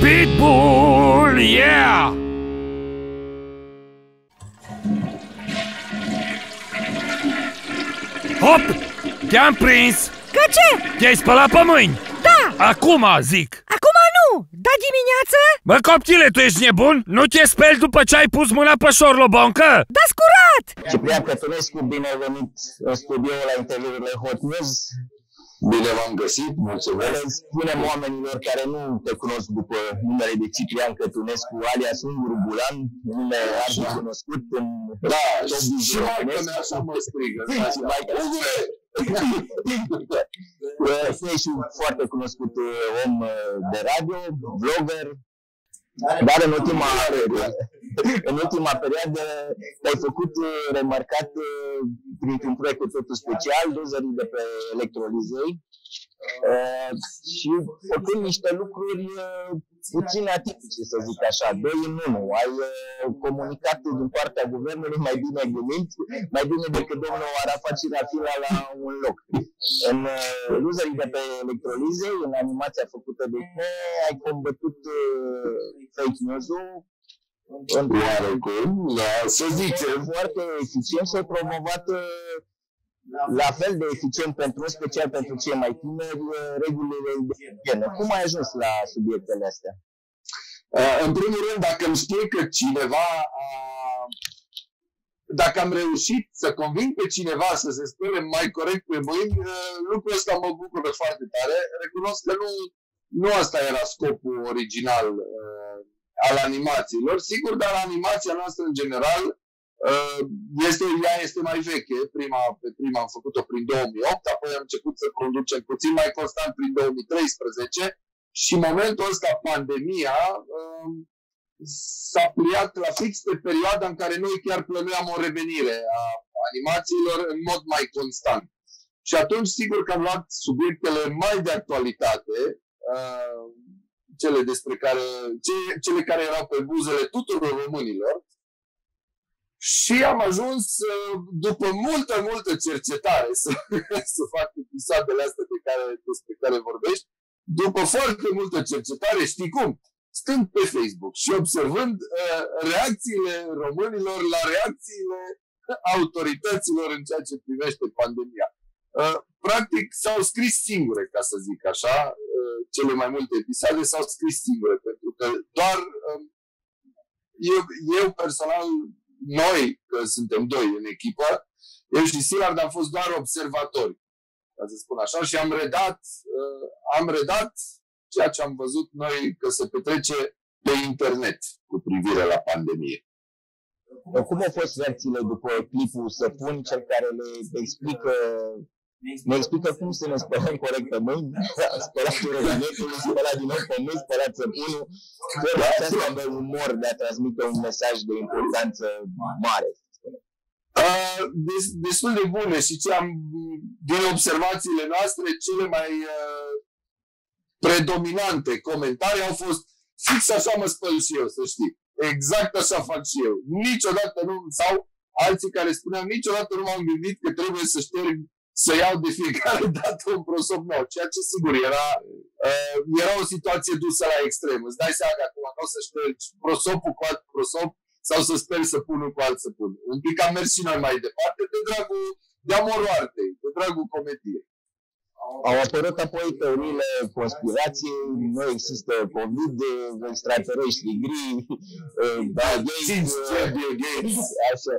Pitbull, yeah! Hop! Te-am prins! Că ce? Te-ai spălat pe mâini! Da! Acum zic! Acum nu! Da dimineață? Bă, coptile, tu ești nebun? Nu te speli după ce ai pus mâna pe șorloboncă? Da scurat! Ciprian Cătunescu, bine venit în studio la interviurile Hot News. Bine v-am găsit, mulțumesc. Spunem oamenilor care nu te cunosc după numele de Ciprian Cătunescu, alias Unguru Bulan, nume arhi cunoscut în Da, top și maică mea așa mă strigă. Și maică. Ungure! Ești un foarte cunoscut uh, om uh, de radio, blogger, dar în ultima, în ultima perioadă te-ai făcut uh, remarcat uh, printr-un proiect cu totul special, dozării de pe electrolizei uh, și făcând niște lucruri uh, puțin atipice, să zic așa, doi în unul. Ai uh, comunicat din partea guvernului mai bine gândit, mai bine decât domnul Arafat și Rafila la un loc. În uh, loserii de pe electrolize, în animația făcută de tine, ai combătut uh, fake news-ul Oarecum, da, să zicem. foarte eficient și ai promovat uh, la fel de eficient pentru, în special pentru cei mai tineri, uh, regulile de igienă. Cum ai ajuns la subiectele astea? Uh, În primul rând, dacă îmi spui că cineva a... Dacă am reușit să conving pe cineva să se spune mai corect pe mâini, uh, lucrul ăsta mă bucură foarte tare. Recunosc că nu, nu asta era scopul original uh, al animațiilor. Sigur, dar animația noastră în general uh, este, ea este mai veche. Prima, pe prima am făcut-o prin 2008, apoi am început să conducem puțin mai constant prin 2013 și în momentul ăsta, pandemia, uh, s-a pliat la fix pe perioada în care noi chiar plănuiam o revenire a animațiilor în mod mai constant. Și atunci, sigur că am luat subiectele mai de actualitate, uh, cele despre care, ce- cele care erau pe buzele tuturor românilor, și am ajuns, uh, după multă, multă cercetare, să, să fac episoadele astea de care, despre care vorbești, după foarte multă cercetare, știi cum? Stând pe Facebook și observând uh, reacțiile românilor la reacțiile autorităților în ceea ce privește pandemia. Uh, practic s-au scris singure, ca să zic așa, uh, cele mai multe episoade s-au scris singure, pentru că doar uh, eu, eu personal, noi, că suntem doi în echipă, eu și Silard am fost doar observatori, ca să spun așa, și am redat, uh, am redat ceea ce am văzut noi că se petrece pe internet cu privire la pandemie. Cum au fost reacțiile după clipul Săpun, cel care le explică ne explică cum să ne spălăm corect pe mâini, spălat robinetul, spălat din nou pe mâini, spălat săpunul, forma aceasta de umor de a transmite un mesaj de importanță mare. Uh, des- destul de bune și ce am, din observațiile noastre, cele mai uh, predominante comentarii au fost fix așa mă spăl și eu, să știi. Exact așa fac și eu. Niciodată nu, sau alții care spuneau, niciodată nu m-am gândit că trebuie să șterg, să iau de fiecare dată un prosop nou, ceea ce sigur era, uh, era o situație dusă la extrem. Îți dai seama că acum nu o să ștergi prosopul cu alt prosop sau să speri să pună cu alt să pun. Un pic am mers și noi mai departe de dragul de amorul artei, de dragul comediei. Au apărut apoi teoriile conspirației, nu există COVID, extraterestri gri, da, Gates, Cinci trebuie Gates. așa.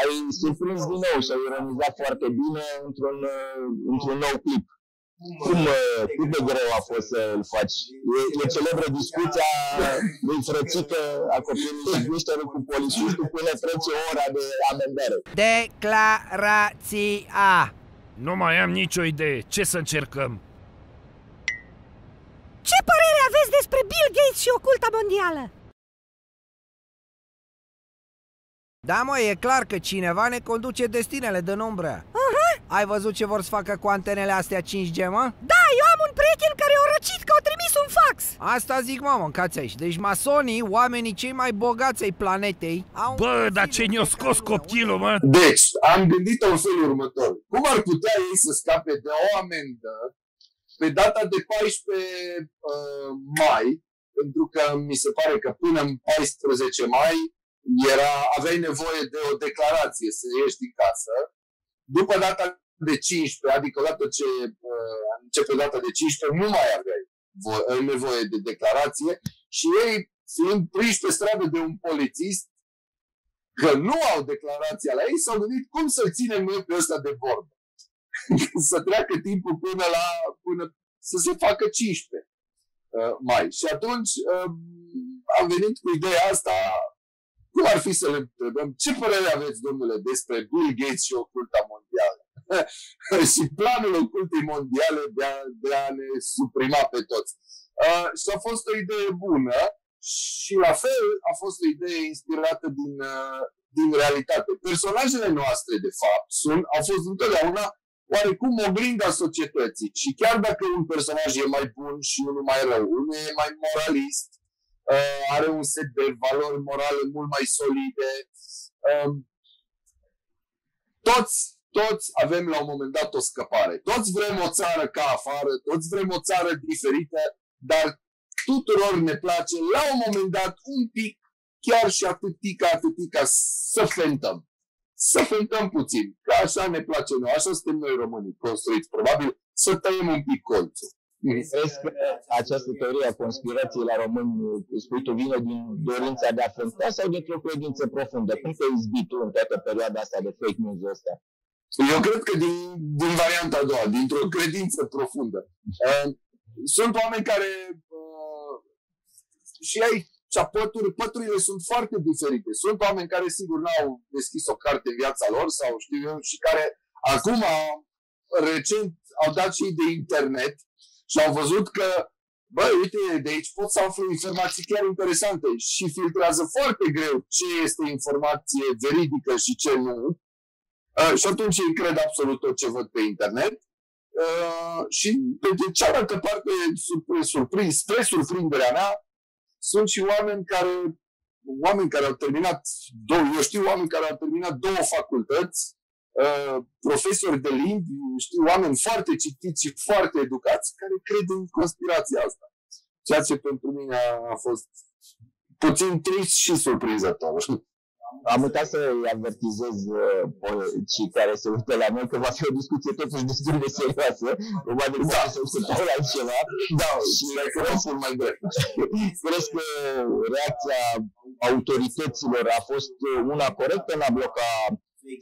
Ai surprins din nou și ai ironizat foarte bine într-un, într-un nou clip. Cum, uh, cât de greu a fost să îl faci? E, e celebră discuția lui frățică a copilului și Ghișterul cu polițistul până trece ora de amendare. Declarația! Nu mai am nicio idee. Ce să încercăm? Ce părere aveți despre Bill Gates și oculta mondială? Da, mă, e clar că cineva ne conduce destinele de umbră. Uh-huh. Ai văzut ce vor să facă cu antenele astea 5G, mă? Da, eu am un prieten care a răcit că au trimis un fax. Asta zic, mă, mâncați aici. Deci masonii, oamenii cei mai bogați ai planetei, au... Bă, dar ce ne-a scos copilul, mă? Deci, am gândit în felul următor. Cum ar putea ei să scape de o amendă pe data de 14 uh, mai, pentru că mi se pare că până în 14 mai era, aveai nevoie de o declarație să ieși din casă. După data de 15, adică odată ce uh, începe data de 15, nu mai aveai nevoie de declarație și ei, fiind prinși pe stradă de un polițist, că nu au declarația la ei, s-au gândit cum să ținem noi pe ăsta de vorbă. să treacă timpul până la, până să se facă 15 uh, mai. Și atunci uh, am venit cu ideea asta, cum ar fi să le întrebăm, ce părere aveți, domnule, despre Bill Gates și oculta mondială? și planul ocultei mondiale de a, de a ne suprima pe toți. Uh, și a fost o idee bună și la fel a fost o idee inspirată din, uh, din realitate. Personajele noastre, de fapt, sunt, au fost întotdeauna oarecum oglinda societății. Și chiar dacă un personaj e mai bun și unul mai rău, unul e mai moralist, uh, are un set de valori morale mult mai solide, uh, toți, toți avem la un moment dat o scăpare. Toți vrem o țară ca afară, toți vrem o țară diferită, dar tuturor ne place la un moment dat un pic, chiar și atâtica, atâtica, să fentăm să fântăm puțin, că așa ne place noi, așa suntem noi românii construiți, probabil să tăiem un pic colțul. Crezi că această teorie a conspirației la români, spui tu, vine din dorința de a fânta sau dintr-o credință profundă? Cum te izbi tu în toată perioada asta de fake news ăsta? Eu cred că din, din varianta a doua, dintr-o credință profundă. Uh, sunt oameni care uh, și aici și pături, păturile sunt foarte diferite. Sunt oameni care, sigur, n-au deschis o carte în viața lor sau știu eu, și care acum, recent, au dat și de internet și au văzut că, băi, uite, de aici pot să aflu informații chiar interesante și filtrează foarte greu ce este informație veridică și ce nu. Uh, și atunci îi cred absolut tot ce văd pe internet. Uh, și pe de cealaltă parte, surprins, spre surprinderea mea, sunt și oameni care, oameni care au terminat două, eu știu oameni care au terminat două facultăți, uh, profesori de limbi, știu oameni foarte citiți și foarte educați care cred în conspirația asta. Ceea ce pentru mine a, a fost puțin trist și surprinzător. Am uitat să-i avertizez uh, cei care se uită la noi că va fi o discuție totuși destul de serioasă. Probabil da. să se uită la ceva. Da, și crezi, mai crezi că reacția autorităților a fost una corectă în a bloca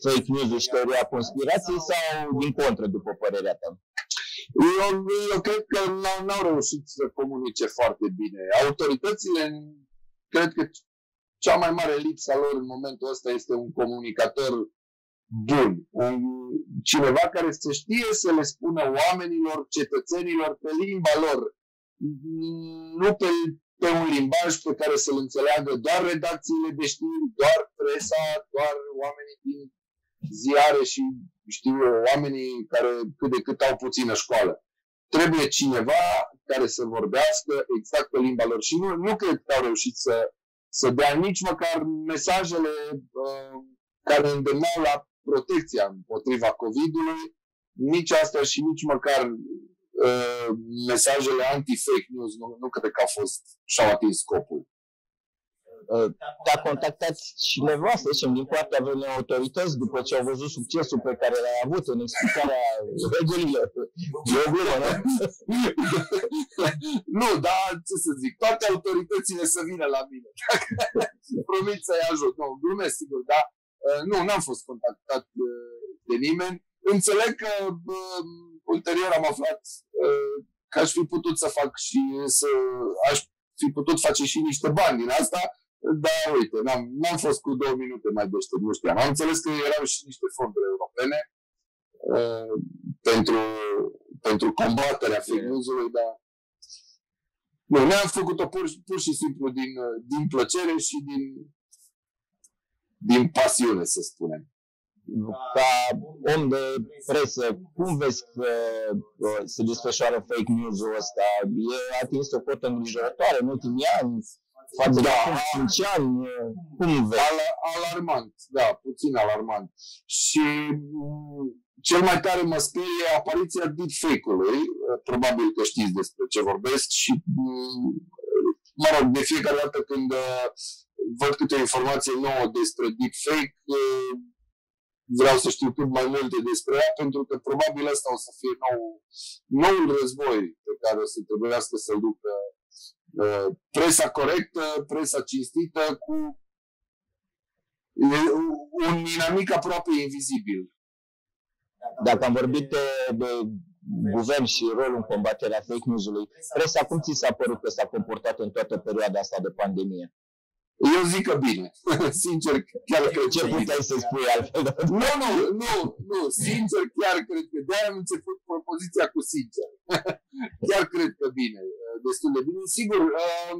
fake news și teoria conspirației sau din contră, după părerea ta? Eu, eu cred că n-au, n-au reușit să comunice foarte bine. Autoritățile, cred că cea mai mare lipsă a lor în momentul ăsta este un comunicator bun, un, cineva care să știe să le spună oamenilor, cetățenilor pe limba lor, nu pe, pe un limbaj pe care să-l înțeleagă doar redacțiile de știri, doar presa, doar oamenii din ziare și știu eu, oamenii care cât de cât au puțină școală. Trebuie cineva care să vorbească exact pe limba lor și nu, nu cred că au reușit să să dea nici măcar mesajele uh, care îndemnau la protecția împotriva COVID-ului, nici asta și nici măcar uh, mesajele anti-fake news nu, nu cred că au fost și-au atins scopul. Uh, te-a contactat cineva, să zicem, din partea vreunei autorități după ce au văzut succesul pe care l-ai avut în explicarea regulilor. E o glumă, nu? nu, dar ce să zic, toate autoritățile să vină la mine. Promit să-i ajut. Nu, glumesc, sigur, dar uh, nu, n-am fost contactat uh, de nimeni. Înțeleg că ulterior am aflat că aș fi putut să fac și să aș fi putut face și niște bani din asta, dar uite, n-am, n-am fost cu două minute mai deștept, nu știam. Am înțeles că erau și niște fonduri europene uh, pentru, pentru combaterea fake news-ului, dar nu, ne-am făcut-o pur, pur și simplu din, din plăcere și din, din pasiune, să spunem. Ca om de presă, cum vezi că se desfășoară fake news-ul ăsta? E atins o cotă îngrijorătoare în ultimii ani? Față da, de 5 ani, cum vezi? Al, alarmant, da, puțin alarmant. Și mm, cel mai tare mă sperie apariția deepfake-ului, probabil că știți despre ce vorbesc, și mm, mă rog, de fiecare dată când uh, văd câte o informație nouă despre deepfake, uh, vreau să știu cât mai multe despre ea, pentru că probabil asta o să fie nou, noul război pe care o să trebuiască să-l ducă uh, presa corectă, presa cinstită, cu un inamic aproape invizibil. Dacă am vorbit de, de guvern și rolul în combaterea fake news-ului, presa cum ți s-a părut că s-a comportat în toată perioada asta de pandemie? Eu zic că bine. Sincer, chiar cred Ce puteai să spui altfel? Nu, nu, nu, nu. Sincer, chiar cred că de-aia am început propoziția cu sincer. chiar cred că bine. Destul de bine. Sigur, uh,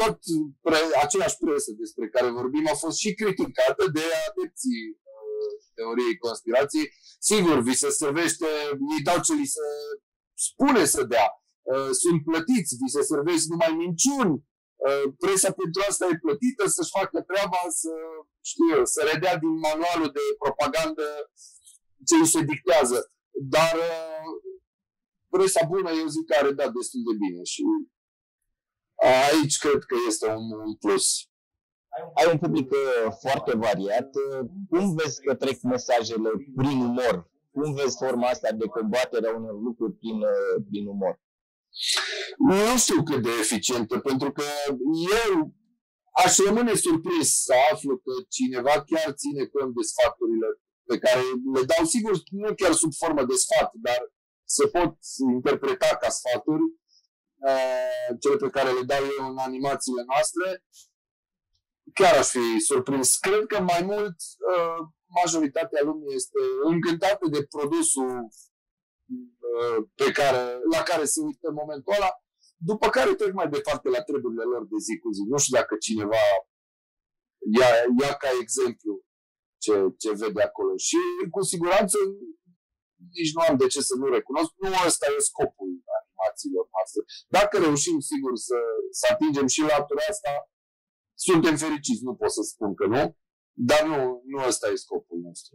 tot pre, aceeași presă despre care vorbim a fost și criticată de adepții uh, teoriei conspirației. Sigur, vi se servește, ei dau ce li se spune să dea. Uh, sunt plătiți, vi se servește numai minciuni. Uh, presa pentru asta e plătită să-și facă treaba, să, știu eu, să redea din manualul de propagandă ce îi se dictează. Dar presa bună, eu zic că are dat destul de bine și Aici cred că este un, un plus. Ai un public uh, foarte variat. Cum vezi că trec mesajele prin umor? Cum vezi forma asta de combatere a unor lucruri prin, uh, prin umor? Nu știu cât de eficientă, pentru că eu aș rămâne surprins să aflu că cineva chiar ține cont de sfaturile pe care le dau, sigur, nu chiar sub formă de sfat, dar se pot interpreta ca sfaturi uh, cele pe care le dau eu în animațiile noastre, chiar aș fi surprins. Cred că mai mult uh, majoritatea lumii este încântată de produsul uh, pe care, la care se uită în momentul ăla, după care trec mai departe la treburile lor de zi cu zi. Nu știu dacă cineva ia, ia ca exemplu ce, ce vede acolo. Și cu siguranță nici nu am de ce să nu recunosc. Nu ăsta e scopul animațiilor noastre. Dacă reușim, sigur, să, să atingem și latura asta, suntem fericiți, nu pot să spun că nu, dar nu, nu ăsta e scopul nostru.